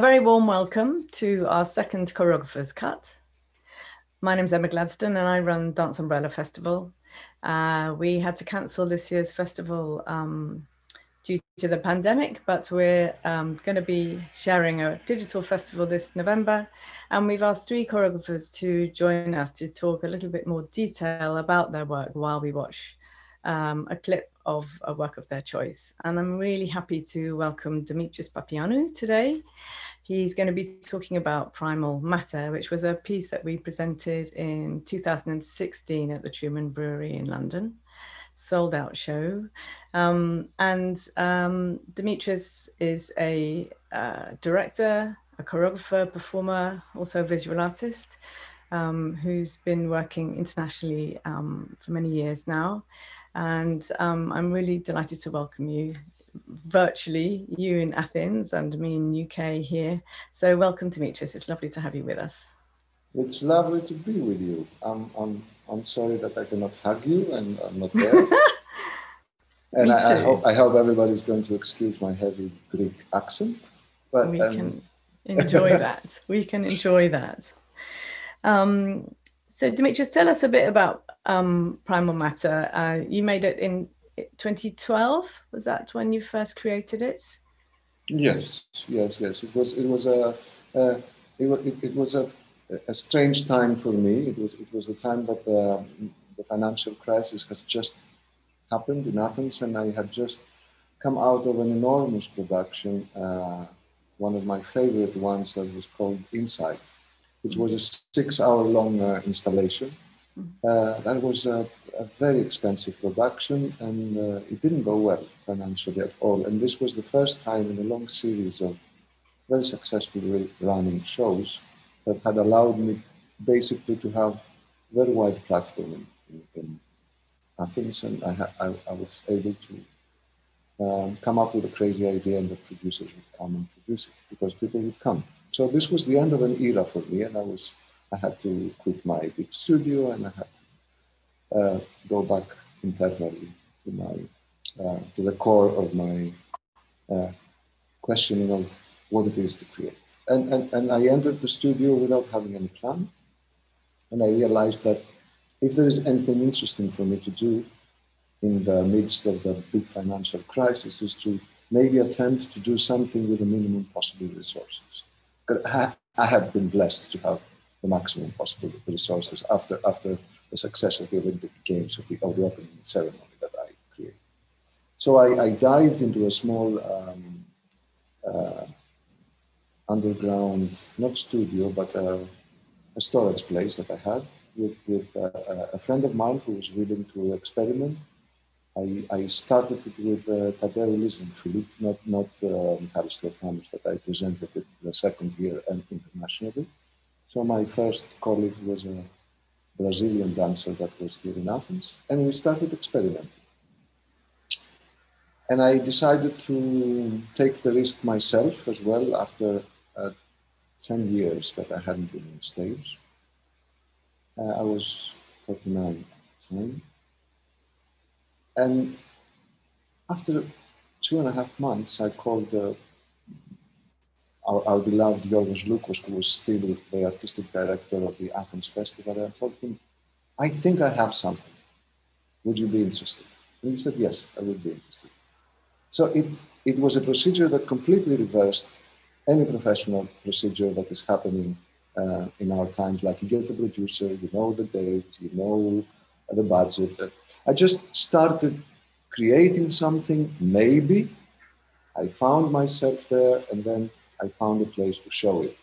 very warm welcome to our second Choreographers Cut. My name is Emma Gladstone and I run Dance Umbrella Festival. Uh, we had to cancel this year's festival um, due to the pandemic, but we're um, going to be sharing a digital festival this November. And we've asked three choreographers to join us to talk a little bit more detail about their work while we watch um, a clip of a work of their choice. And I'm really happy to welcome Dimitris Papaioannou today. He's going to be talking about Primal Matter, which was a piece that we presented in 2016 at the Truman Brewery in London, sold out show. Um, and um, Dimitris is a uh, director, a choreographer, performer, also a visual artist. Um, who's been working internationally um, for many years now. And um, I'm really delighted to welcome you virtually, you in Athens and me in UK here. So welcome Dimitris, it's lovely to have you with us. It's lovely to be with you. I'm, I'm, I'm sorry that I cannot hug you and I'm not there. and I, I, hope, I hope everybody's going to excuse my heavy Greek accent. But we um... can enjoy that. We can enjoy that. Um, so Dimitris, tell us a bit about um, Primal Matter. Uh, you made it in 2012. Was that when you first created it? Yes, yes, yes. It was. It was a. Uh, it, it, it, was a, a strange time for me. It was. It was the time that the, the financial crisis has just happened in Athens, and I had just come out of an enormous production. Uh, one of my favorite ones that was called Inside, which was a six-hour-long uh, installation uh, that was a, a, very expensive production and uh, it didn't go well financially at all. And this was the first time in a long series of very successfully running shows that had allowed me basically to have very wide platform in, in, in Athens. And I, ha- I, I, was able to um, come up with a crazy idea and the producers would come and produce it because people would come. So this was the end of an era for me and I was I had to quit my big studio and I had to uh, go back internally to my uh, to the core of my uh, questioning of what it is to create. And, and, and I entered the studio without having any plan. And I realized that if there is anything interesting for me to do in the midst of the big financial crisis is to maybe attempt to do something with the minimum possible resources. I had been blessed to have the maximum possible resources after after the success of the Olympic Games of the, of the opening ceremony that I created. So I, I dived into a small um, uh, underground, not studio, but a, a, storage place that I had with, with uh, a friend of mine who was willing to experiment. I, I started it with uh, Tadeu Liesenberg, not, not um, Harry Stefanos that I presented it the second year and internationally. So my first colleague was a Brazilian dancer that was here in Athens, and we started experimenting. And I decided to take the risk myself as well after uh, 10 years that I hadn't been on stage. Uh, I was 49 at the time. And after two and a half months, I called the our, our beloved Yorgos Loukos, who was still the artistic director of the Athens Festival, I told him, I think I have something. Would you be interested? And he said, Yes, I would be interested. So it, it was a procedure that completely reversed any professional procedure that is happening uh, in our times. Like you get the producer, you know the date, you know the budget. I just started creating something, maybe. I found myself there, and then I found a place to show it,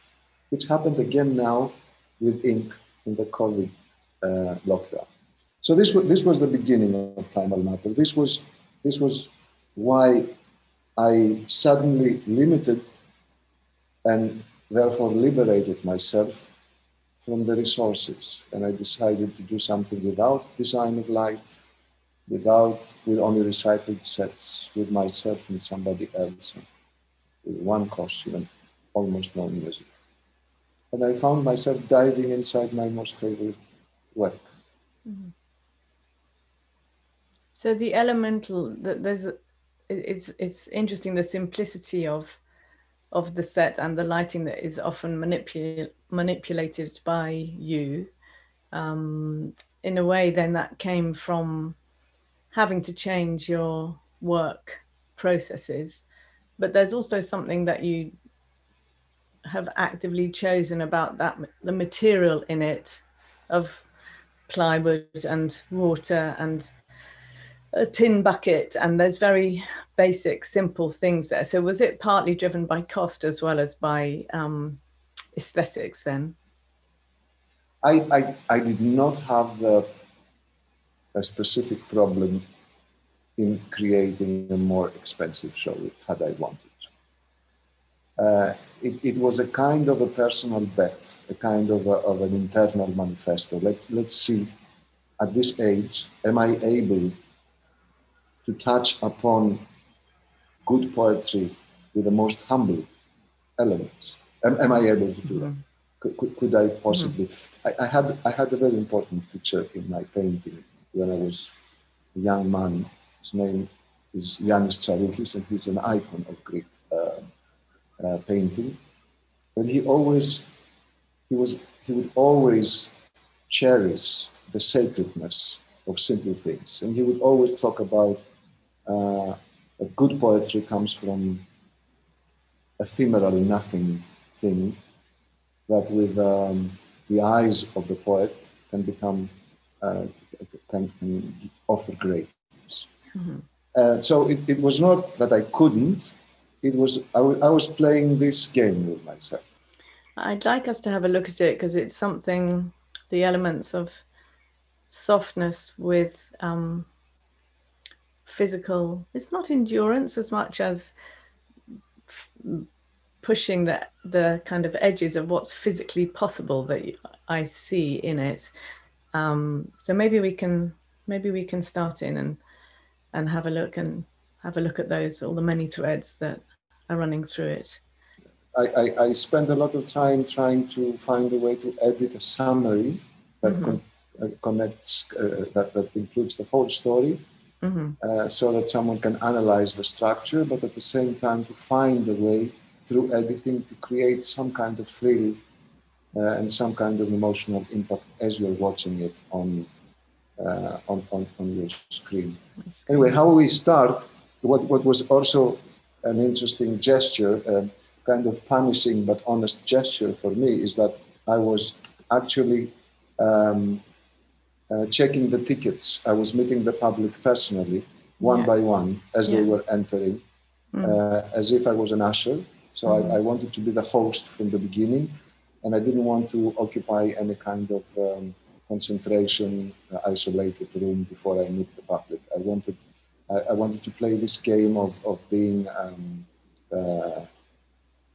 which happened again now with ink in the COVID uh, lockdown. So this was, this was the beginning of Primal Matter. This was, this was why I suddenly limited and therefore liberated myself from the resources. And I decided to do something without design of light, without, with only recycled sets, with myself and somebody else with one costume, almost no music. And I found myself diving inside my most favorite work. Mm-hmm. So the elemental, there's, it's it's interesting the simplicity of of the set and the lighting that is often manipul- manipulated by you um, in a way then that came from having to change your work processes. But there's also something that you have actively chosen about that the material in it of plywood and water and a tin bucket and there's very basic simple things there so was it partly driven by cost as well as by um, aesthetics then I, I, I did not have the, a specific problem in creating a more expensive show had I wanted to. Uh, it, it was a kind of a personal bet, a kind of, a, of an internal manifesto. Let's, let's see, at this age, am I able to touch upon good poetry with the most humble elements? Am, am I able to do that? Mm-hmm. Could, could, could I possibly? Mm-hmm. I, I, had, I had a very important feature in my painting when I was a young man. His name is Yanis Tsarouchis, and he's an icon of Greek uh, uh, painting. And he always, he was, he would always cherish the sacredness of simple things, and he would always talk about uh, good poetry comes from ephemeral nothing thing that with um, the eyes of the poet can become uh, can, can, offer greatness. Mm-hmm. Uh, so it, it, was not that I couldn't. It was I, w- I was playing this game with myself. I'd like us to have a look at it because it's something. The elements of softness with um, physical it's not endurance as much as f- pushing the the kind of edges of what's physically possible that i see in it. Um, so maybe we can maybe we can start in and and have a look and have a look at those all the many threads that are running through it. I, I, I spend a lot of time trying to find a way to edit a summary that mm-hmm. con- uh, connects uh, that, that includes the whole story mm-hmm. uh, so that someone can analyze the structure, but at the same time to find a way through editing to create some kind of thrill uh, and some kind of emotional impact as you're watching it on, uh, on, on, on, your screen. Anyway, how we start, what, what was also an interesting gesture, uh, kind of punishing but honest gesture for me, is that I was actually um, uh, checking the tickets. I was meeting the public personally, one yeah. by one, as yeah. they were entering, mm. uh, as if I was an usher. So mm-hmm. I, I, wanted to be the host from the beginning, and I didn't want to occupy any kind of um, concentration, uh, isolated room before I meet the public. I wanted, I, I wanted to play this game of of being. Um, uh,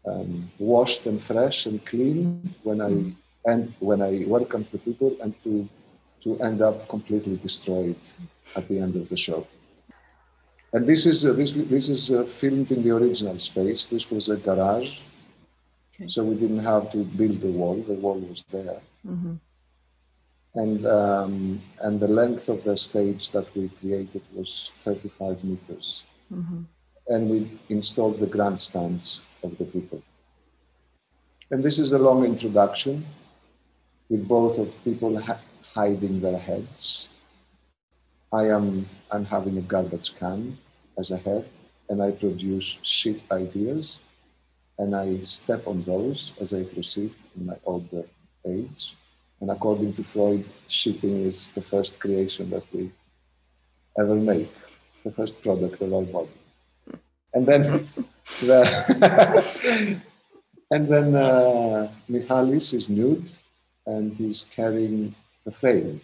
um, washed and fresh and clean when I mm. and when I welcome the people and to to end up completely destroyed at the end of the show. And this is uh, this this is uh, filmed in the original space. This was a garage, okay. so we didn't have to build the wall. The wall was there, mm-hmm. and um, and the length of the stage that we created was 35 meters, mm-hmm. and we installed the grandstands of the people. And this is a long introduction with both of people ha- hiding their heads. I am I'm having a garbage can as a head, and I produce shit ideas, and I step on those as I proceed in my older age. And according to Freud, shitting is the first creation that we ever make, the first product of our body. And then the and then uh, Michalis is nude and he's carrying the frame.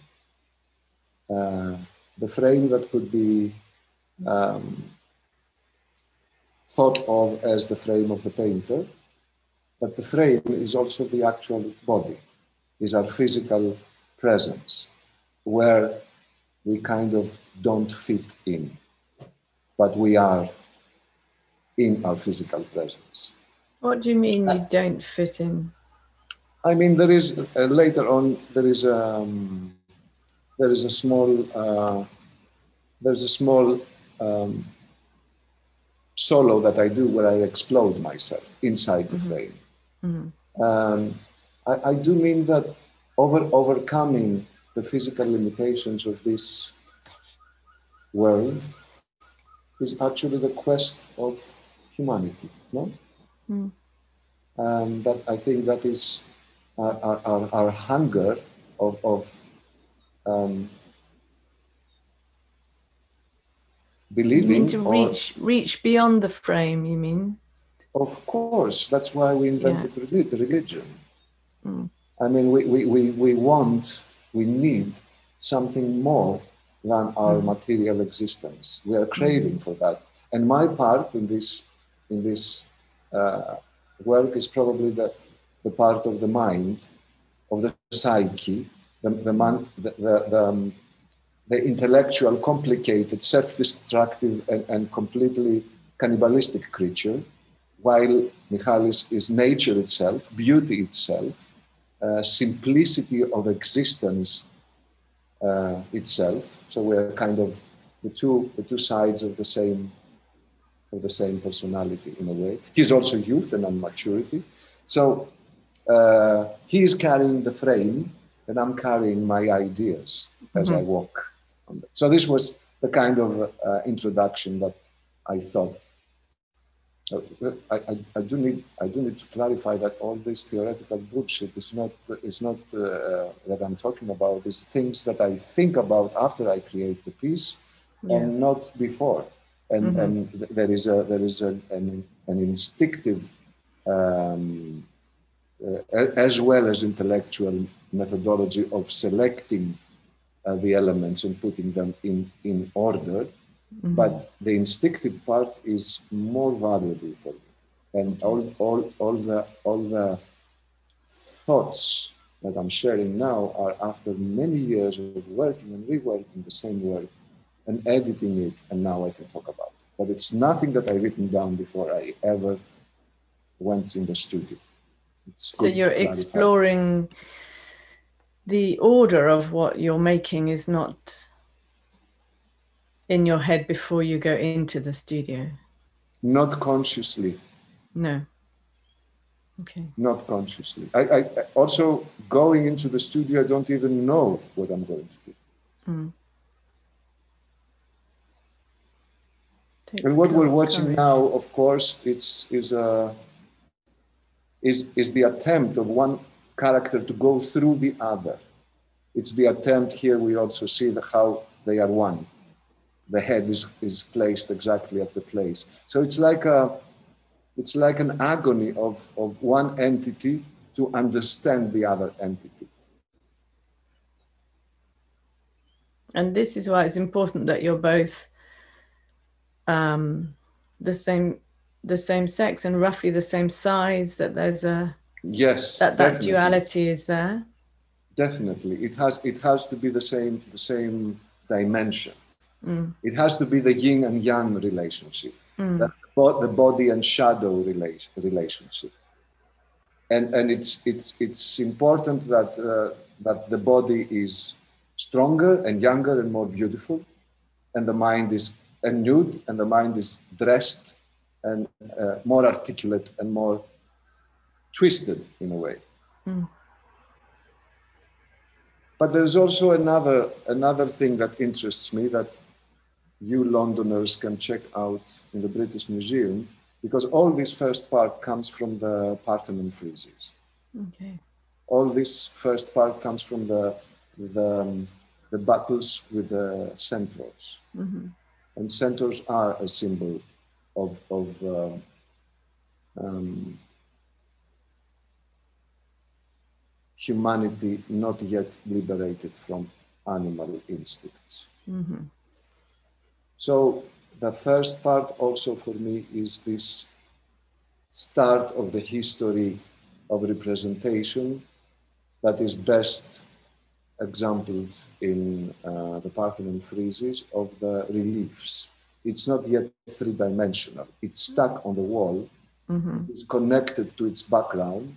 Uh, the frame that could be um, thought of as the frame of the painter, but the frame is also the actual body, is our physical presence, where we kind of don't fit in, but we are in our physical presence. What do you mean you don't fit in? I mean, there is uh, later on there is um, there is a small uh, there's a small um, solo that I do where I explode myself inside the Mhm. frame. Mhm. Um, I, I do mean that over overcoming the physical limitations of this world is actually the quest of humanity. No, Mm. um, that I think that is our, our, our, hunger of, of um, You believing. mean to or- reach reach beyond the frame? You mean? Of course, that's why we invented reli- religion. Mm. I mean, we, we, we, we want, we need something more than our Mm. material existence. We are craving for that. And my part in this, in this uh, work is probably the, the part of the mind, of the psyche, the, the, man, the, the, the, um, the intellectual, complicated, self-destructive, and, and completely cannibalistic creature, while Michalis is nature itself, beauty itself, uh, simplicity of existence uh, itself. So we're kind of the two, the two sides of the same of the same personality in a way. He's also youth and maturity, So uh, he is carrying the frame, and I'm carrying my ideas as I walk. So this was the kind of uh, introduction that I thought. Uh, I, I, I do need I do need to clarify that all this theoretical bullshit is not is not uh, that I'm talking about. Is things that I think about after I create the piece Yeah. and not before. And, Mhm. and th- there is a there is a, an, an instinctive um, as well as intellectual methodology of selecting uh, the elements and putting them in in order. Mhm. But the instinctive part is more valuable for me, and all all all the all the thoughts that I'm sharing now are after many years of working and reworking the same work and editing it, and now I can talk about it. But it's nothing that I've written down before I ever went in the studio. So you're exploring the order of what you're making is not in your head before you go into the studio. Not consciously, No. Okay. not consciously. I, I I- also going into the studio, I don't even know what I'm going to do. Mm. And what we're watching courage. now, of course, it's, is, a, is, is the attempt of one character to go through the other. It's the attempt here, we also see the, how they are one. The head is, is placed exactly at the place. So it's like, a, it's like an agony of, of one entity to understand the other entity. And this is why it's important that you're both um, the same the same sex and roughly the same size, that there's a Yes, that that definitely. duality is there. Definitely, it has it has to be the same the same dimension. Mm, It has to be the yin and yang relationship, mm, the, the body and shadow relation, relationship. And and it's it's it's important that uh, that the body is stronger and younger and more beautiful, and the mind is and nude and the mind is dressed and uh, more articulate and more twisted in a way. Mm. But there's also another another thing that interests me that you Londoners can check out in the British Museum because all this first part comes from the Parthenon friezes. okay. All this first part comes from the the, um, the battles with the centaurs, hmm and centaurs are a symbol of of um, um, humanity not yet liberated from animal instincts. hmm So the first part also for me is this start of the history of representation that is best exampled in uh, the Parthenon friezes of the reliefs. It's not yet three-dimensional. It's stuck on the wall. hmm It's connected to its background.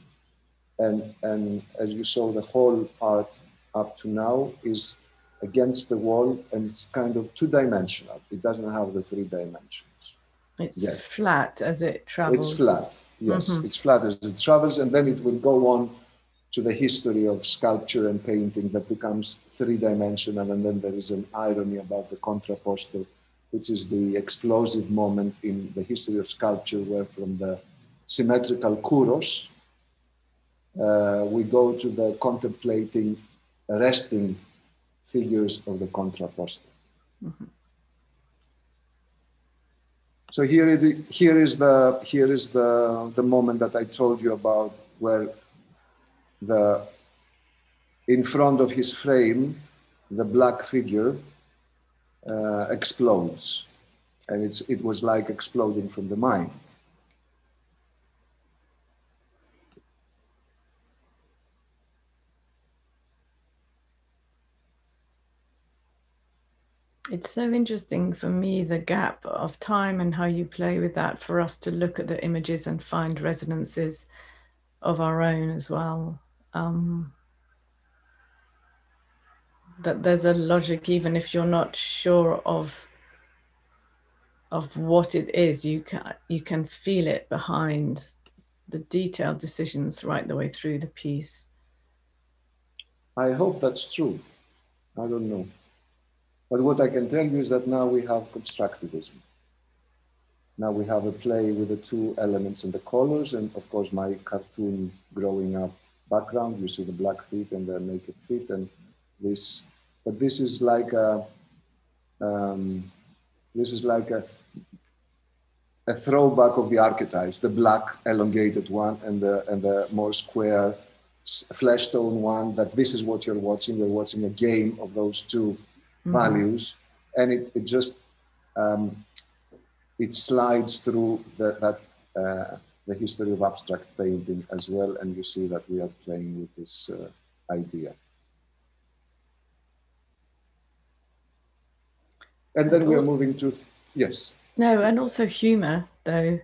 And, and as you saw, the whole part up to now is against the wall and it's kind of two dimensional. It doesn't have the three dimensions. It's yes. flat as it travels. It's flat, yes. Mm-hmm. It's flat as it travels, and then it will go on to the history of sculpture and painting that becomes three dimensional. And then there is an irony about the contrapposto, which is the explosive moment in the history of sculpture, where from the symmetrical kouros, uh, we go to the contemplating, resting figures of the contrapposto. Mm-hmm. So here, it, here is the here is the the moment that I told you about, where the in front of his frame, the black figure uh, explodes, and it's it was like exploding from the mind. It's so interesting for me the gap of time and how you play with that for us to look at the images and find resonances of our own as well. Um, that there's a logic even if you're not sure of of what it is you can you can feel it behind the detailed decisions right the way through the piece i hope that's true i don't know but what I can tell you is that now we have constructivism. Now we have a play with the two elements and the colors, and of course, my cartoon growing up background. You see the black feet and the naked feet, and this. But this is like a. Um, this is like a a throwback of the archetypes, the black elongated one and the and the more square flesh tone one. That this is what you're watching. You're watching a game of those two mm-hmm. values, and it, it just um, it slides through the, that uh, the history of abstract painting as well, and you see that we are playing with this uh, idea. And then we are moving to yes. No, and also humor though.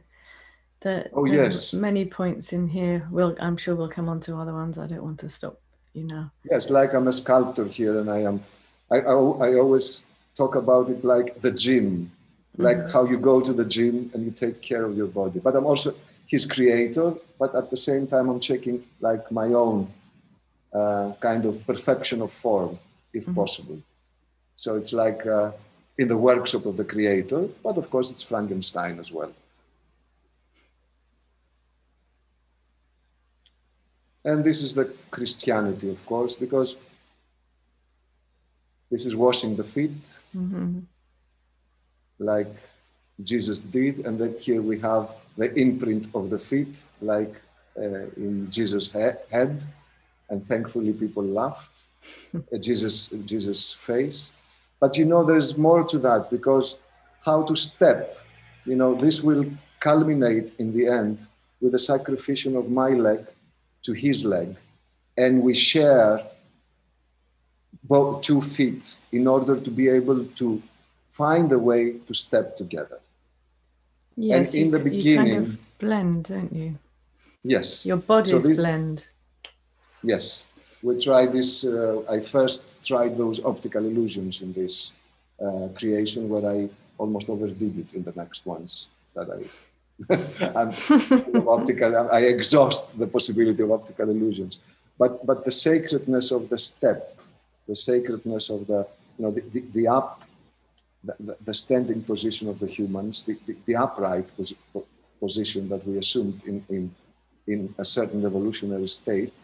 That oh yes, many points in here. We'll, I'm sure we'll come on to other ones. I don't want to stop you know. Yes, like I'm a sculptor here, and I am I, I, I always talk about it like the gym, like mm-hmm. how you go to the gym and you take care of your body. But I'm also his creator, but at the same time, I'm checking like my own uh, kind of perfection of form, if mm-hmm. possible. So it's like uh, in the workshop of the creator, but of course, it's Frankenstein as well. And this is the Christianity, of course, because this is washing the feet, mm-hmm. like Jesus did. And then here we have the imprint of the feet, like uh, in Jesus' he- head. And thankfully, people laughed at Jesus, Jesus' face. But you know, there's more to that because how to step, you know, this will culminate in the end with the sacrificial of my leg to his leg. And we share both two feet in order to be able to find a way to step together. Yes, and in you, the beginning, you kind of blend, don't you? Yes. Your bodies so this, blend. Yes, we tried this. Uh, I first tried those optical illusions in this uh, creation, where I almost overdid it in the next ones that I. Optical. I exhaust the possibility of optical illusions, but but the sacredness of the step the sacredness of the, you know, the, the, the up, the, the, standing position of the humans, the, the, the upright pos position that we assumed in, in, in a certain evolutionary state,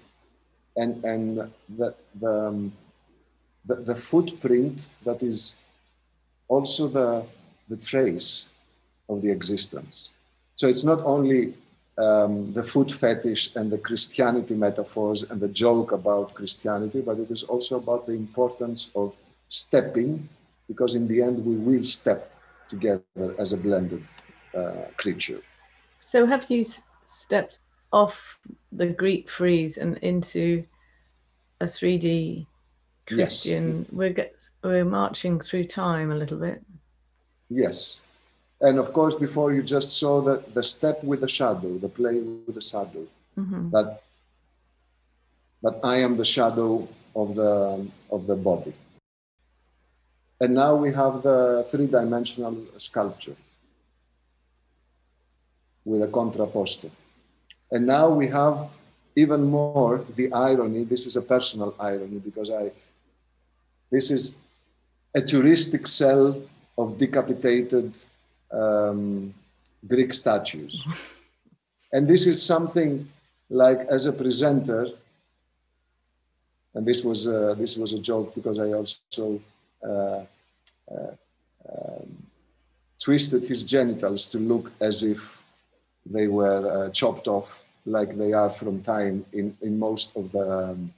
and, and the, the, um, the, the footprint that is also the, the trace of the existence. So it's not only um, the foot fetish and the Christianity metaphors and the joke about Christianity, but it is also about the importance of stepping, because in the end we will step together as a blended uh, creature. So, have you stepped off the Greek frieze and into a 3D Christian? Yes. We're, get, we're marching through time a little bit. Yes, and of course before you just saw the, the step with the shadow the play with the shadow mm-hmm. that that i am the shadow of the of the body and now we have the three-dimensional sculpture with a contrapposto. And now we have even more the irony. This is a personal irony because I, this is a touristic cell of decapitated um, Greek statues. and this is something like as a presenter, and this was uh, this was a joke because I also uh, uh, um, twisted his genitals to look as if they were uh, chopped off like they are from time in, in most of the um,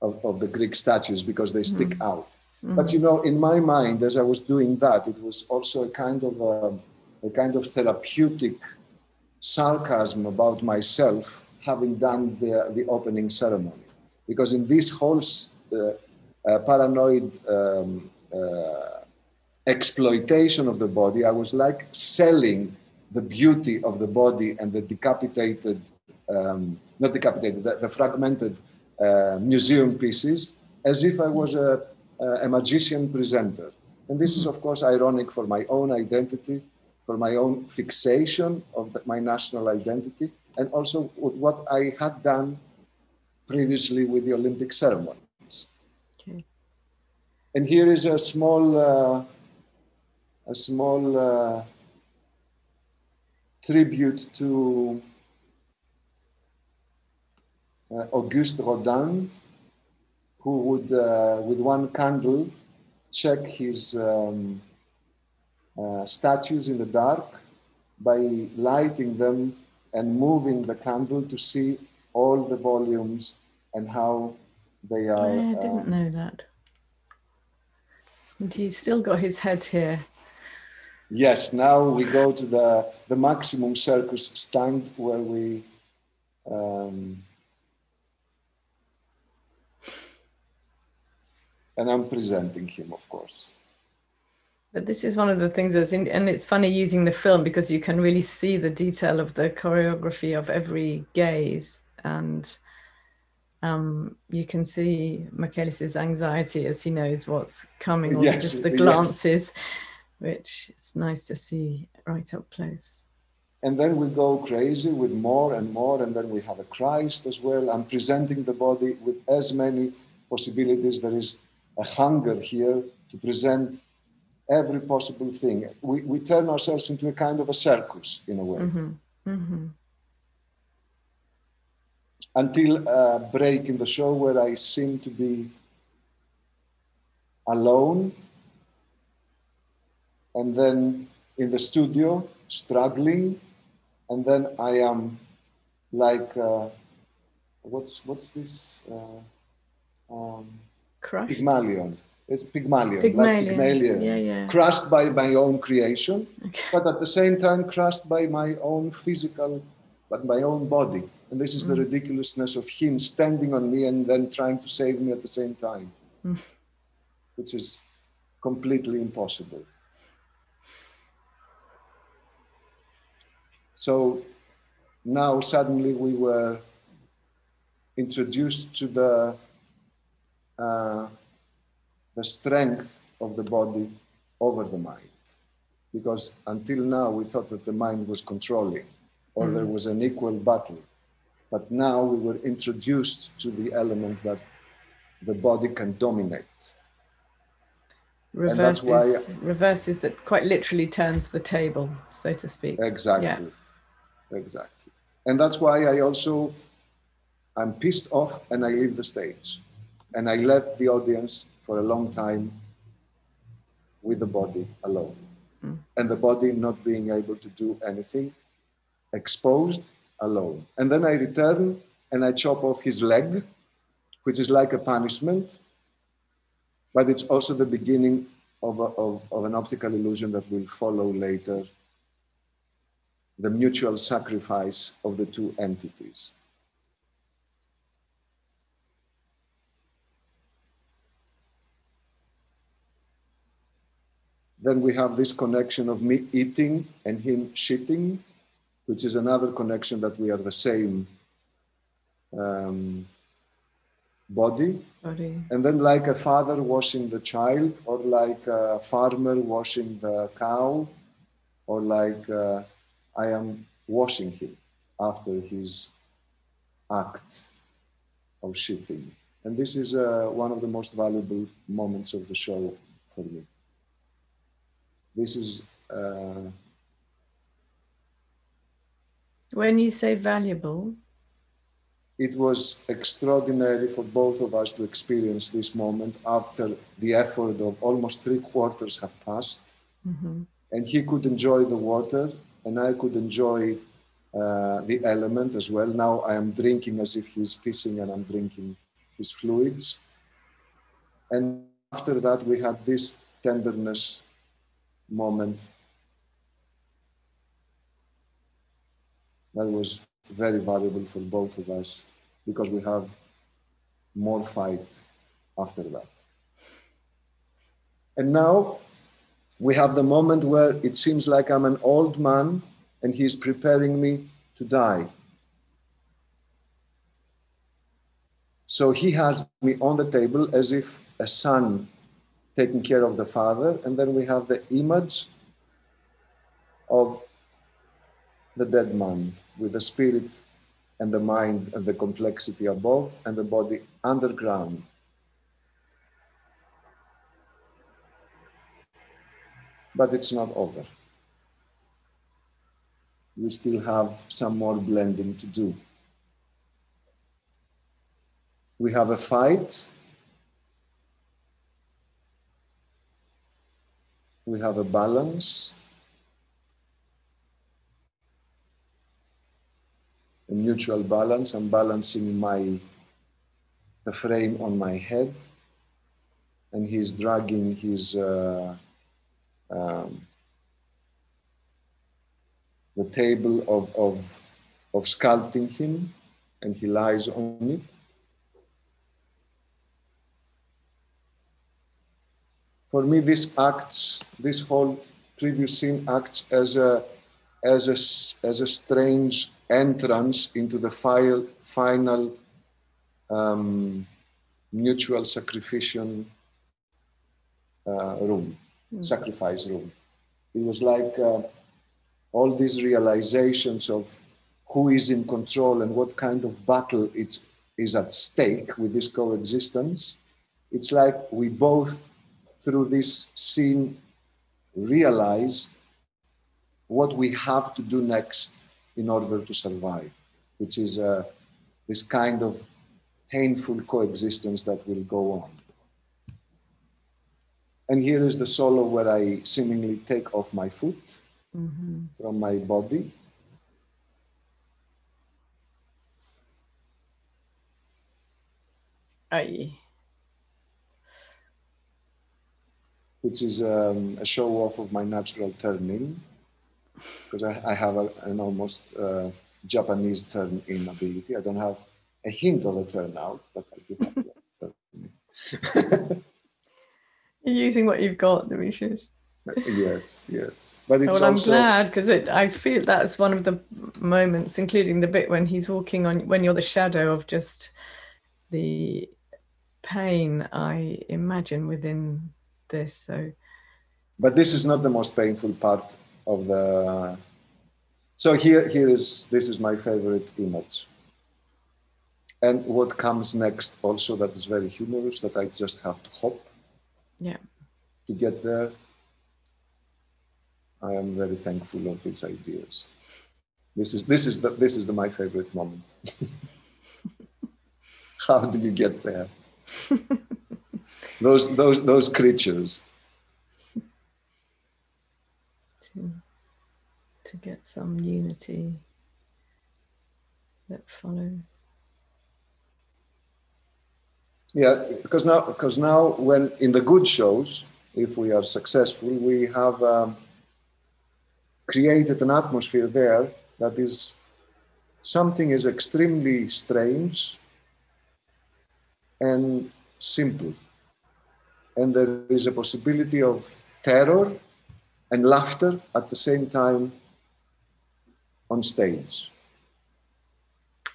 of, of, the Greek statues because they stick mm. out. Mm. But you know, in my mind, as I was doing that, it was also a kind of a, um, a kind of therapeutic sarcasm about myself having done the, the opening ceremony. Because in this whole uh, uh, paranoid um, uh, exploitation of the body, I was like selling the beauty of the body and the decapitated, um, not decapitated, the, the fragmented uh, museum pieces as if I was a, a magician presenter. And this is, of course, ironic for my own identity, for my own fixation of the, my national identity, and also with what I had done previously with the Olympic ceremonies. Okay. And here is a small, uh, a small uh, tribute to uh, Auguste Rodin, who would, uh, with one candle, check his um, uh, statues in the dark by lighting them and moving the candle to see all the volumes and how they are. I didn't uh, know that. And he's still got his head here. Yes, now we go to the, the maximum circus stand where we um, and I'm presenting him, of course. But this is one of the things that's in, and it's funny using the film because you can really see the detail of the choreography of every gaze, and um, you can see Michalis's anxiety as he knows what's coming, or yes, just the glances. Yes which is nice to see right up close. And then we go crazy with more and more, and then we have a Christ as well. I'm presenting the body with as many possibilities. There is a hunger here to present every possible thing. We, we turn ourselves into a kind of a circus in a way. Mm-hmm. Mm-hmm. Until a break in the show where I seem to be alone and then in the studio struggling and then i am like uh, what's what's this uh, um, crushed pygmalion it's pygmalion, pygmalion. like pygmalion yeah, yeah. crushed by my own creation okay. but at the same time crushed by my own physical but my own body and this is mm. the ridiculousness of him standing on me and then trying to save me at the same time mm. which is completely impossible So now suddenly we were introduced to the, uh, the strength of the body over the mind. Because until now we thought that the mind was controlling or mm. there was an equal battle. But now we were introduced to the element that the body can dominate. Reverses, why, reverses that quite literally turns the table, so to speak. Exactly. Yeah. Exactly. And that's why I also, I'm pissed off and I leave the stage. And I left the audience for a long time with the body alone. Mm. And the body not being able to do anything, exposed, alone. And then I return and I chop off his leg, which is like a punishment, but it's also the beginning of, a, of, of an optical illusion that will follow later the mutual sacrifice of the two entities. Then we have this connection of me eating and him shitting, which is another connection that we are the same um, body. body. And then, like a father washing the child, or like a farmer washing the cow, or like uh, I am washing him after his act of shitting. And this is uh, one of the most valuable moments of the show for me. This is. Uh, when you say valuable, it was extraordinary for both of us to experience this moment after the effort of almost three quarters have passed. Mm-hmm. And he could enjoy the water, and I could enjoy uh, the element as well. Now I am drinking as if he's pissing, and I'm drinking his fluids. And after that, we had this tenderness moment that was very valuable for both of us because we have more fight after that. And now we have the moment where it seems like I'm an old man and he's preparing me to die. So he has me on the table as if a son taking care of the father, and then we have the image of the dead man with the spirit and the mind and the complexity above and the body underground. But it's not over. We still have some more blending to do. We have a fight. We have a balance. a mutual balance. I'm balancing my the frame on my head, and he's dragging his uh, um, the table of, of of sculpting him, and he lies on it. For me, this acts, this whole previous scene acts as a as a as a strange entrance into the final, final um, mutual sacrificial uh, room, mm. sacrifice room. It was like uh, all these realizations of who is in control and what kind of battle it's, is at stake with this coexistence. It's like we both, through this scene, realize what we have to do next in order to survive, which is uh, this kind of painful coexistence that will go on. And here is the solo where I seemingly take off my foot mm-hmm. from my body. Aye. Which is um, a show off of my natural turning because I, I, have a, an almost uh, Japanese turn in ability. I don't have a hint of a turnout, but I do have turn. You're using what you've got, Dimitris. yes, yes. But it's well, I'm glad because I feel that's one of the moments, including the bit when he's walking on, when you're the shadow of just the pain I imagine within this. So, but this is not the most painful part of the so here here is this is my favorite image and what comes next also that is very humorous that i just have to hop yeah. To get there i am very thankful of these ideas. This is this is the this is the my favorite moment. How do you get there? Those those those creatures. To, to get some unity that follows. Yeah, because now, because now, when in the good shows, if we are successful, we have um, created an atmosphere there that is something is extremely strange and simple, and there is a possibility of terror and laughter at the same time on stage.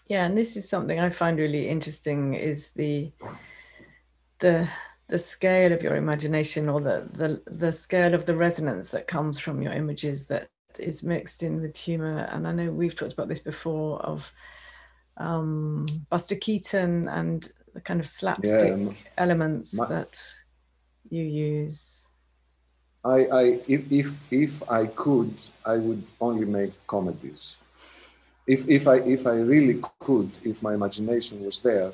Yeah, and this is something I find really interesting is the the the scale of your imagination or the the the scale of the resonance that comes from your images that is mixed in with humor. And I know we've talked about this before of um, Buster Keaton and the kind of slapstick yeah, elements my, that you use. I, I if, if if I could, I would only make comedies. If if I if I really could, if my imagination was there,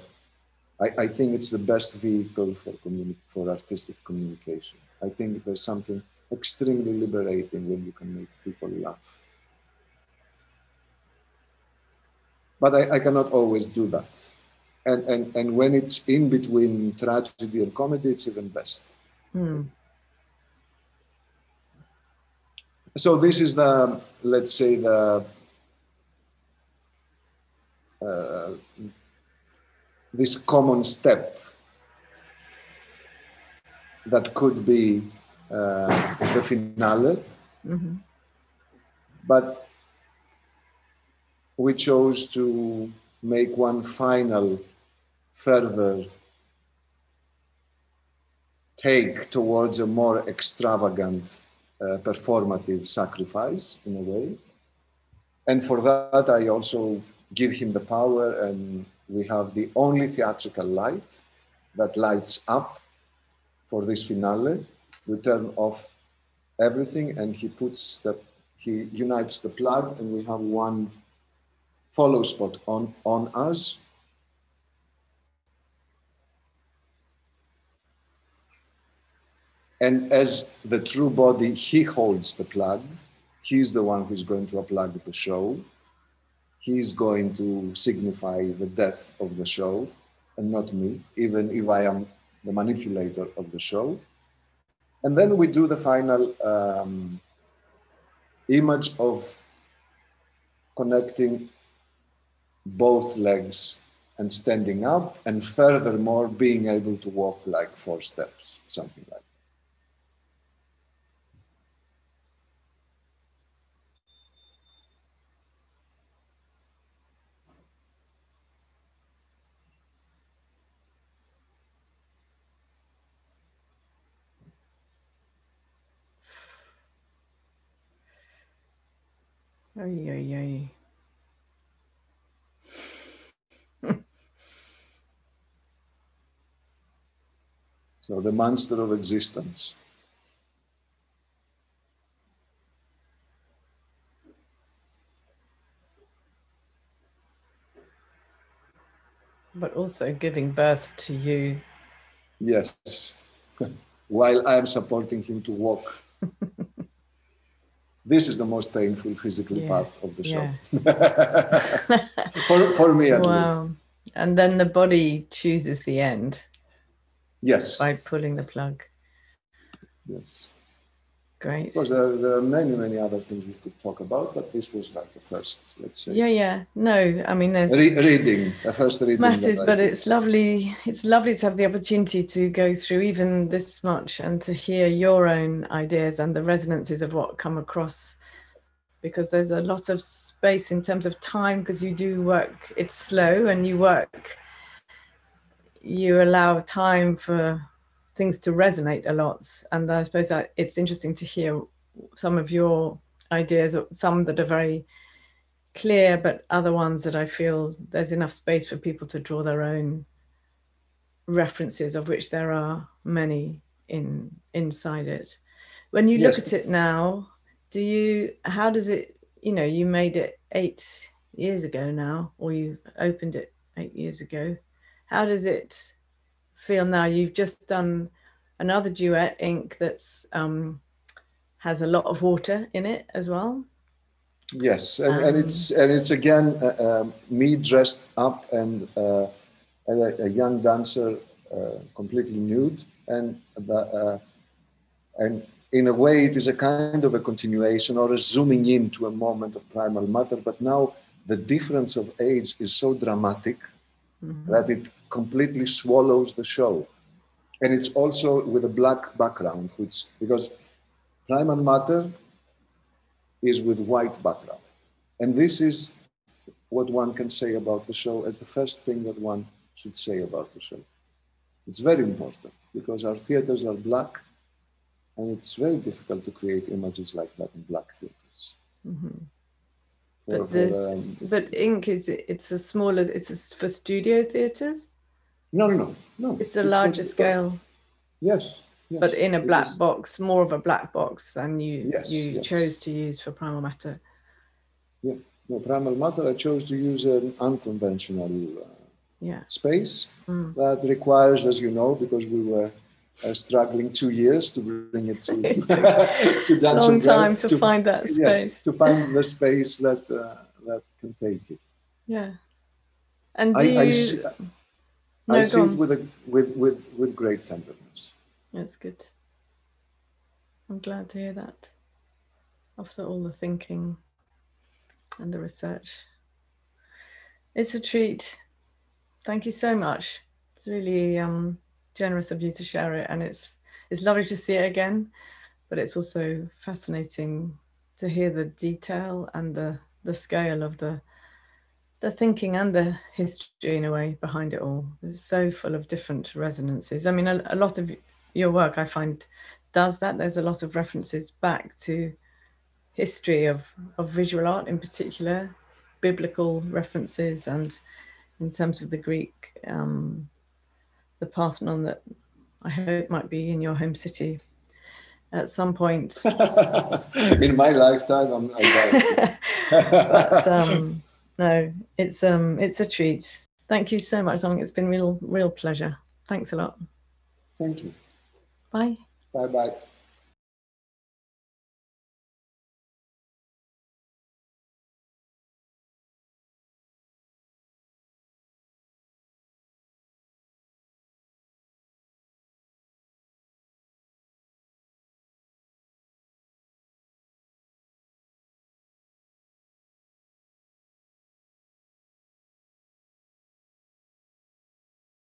I, I think it's the best vehicle for communi- for artistic communication. I think there's something extremely liberating when you can make people laugh. But I, I cannot always do that. And, and, and when it's in between tragedy and comedy, it's even best. Hmm. So this is the, let's say, the this common step that could be uh, the finale. Mm-hmm. But we chose to make one final, further take towards a more extravagant, uh, performative sacrifice in a way. And for that, I also give him the power, and we have the only theatrical light that lights up for this finale we turn off everything and he puts the he unites the plug and we have one follow spot on on us. And as the true body he holds the plug. He's the one who's going to unplug the show he's going to signify the death of the show and not me even if i am the manipulator of the show and then we do the final um, image of connecting both legs and standing up, and furthermore, being able to walk like four steps, something like that. Ay, ay, ay. so the monster of existence. But also giving birth to you. Yes, while I am supporting him to walk. this is the most painful physical yeah. part of the show yeah. for, for me at wow. least and then the body chooses the end yes by pulling the plug yes Great. Of course, there, there, are many, many other things we could talk about, but this was like the first, let's say. Yeah, yeah. No, I mean, there's Re- reading, the first reading. Masses, but it's lovely. It's lovely to have the opportunity to go through even this much and to hear your own ideas and the resonances of what come across, because there's a lot of space in terms of time because you do work. It's slow and you work. You allow time for things to resonate a lot. And I suppose that it's interesting to hear some of your ideas, some that are very clear, but other ones that I feel there's enough space for people to draw their own references, of which there are many in inside it. When you yes. look at it now, do you? How does it? You know, you made it eight years ago now, or you opened it eight years ago. How does it feel now you've just done another duet ink that's um, has a lot of water in it as well. Yes, and, um, and it's and it's again uh, uh, me dressed up and uh, a, a, young dancer uh, completely nude, and uh, and in a way it is a kind of a continuation or a zooming in to a moment of primal matter. But now the difference of age is so dramatic mm-hmm. that it completely swallows the show. And it's also with a black background, which because primal matter is with white background. And this is what one can say about the show as the first thing that one should say about the show. It's very important because our theaters are black and it's very difficult to create images like that in black theaters. Mm-hmm. For, but this, um, but ink is it's a smaller. It's a, for studio theaters. No, no, no, no. It's a it's larger scale. Yes, yes. But in a black box, more of a black box than you yes, you yes. chose to use for primal matter. Yeah, no, primal matter. I chose to use an unconventional uh, yeah. space mm. that requires, as you know, because we were uh, struggling two years to bring it to to dance. Long time to, to, find that space. Yeah, to find the space that uh, that can take it. Yeah, and I, you... I see, no, I see it with a with with with great tenderness. That's good. I'm glad to hear that. After all the thinking and the research, it's a treat. Thank you so much. It's really um, generous of you to share it, and it's it's lovely to see it again. But it's also fascinating to hear the detail and the the scale of the the thinking and the history in a way behind it all. is so full of different resonances. I mean, a, a lot of your work I find does that. There's a lot of references back to history of of visual art in particular, biblical references, and in terms of the Greek um, the Parthenon that I hope might be in your home city at some point. in my lifetime, I'm. I'm but um, no, it's um, it's a treat. Thank you so much, Dominic. It's been real, real pleasure. Thanks a lot. Thank you. Bye. Bye bye.